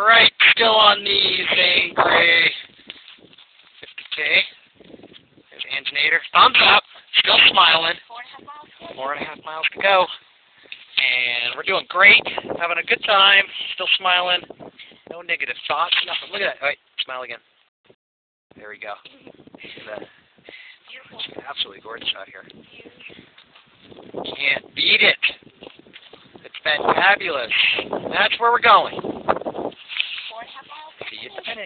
Alright, still on the Zane Grey 50K. There's Anginator. Thumbs up. Still smiling. Four and a half miles to go. And we're doing great. Having a good time. Still smiling. No negative thoughts. Nothing. Look at that. All right, smile again. There we go. Absolutely gorgeous out here. Can't beat it. It's fantabulous. That's where we're going. Pera.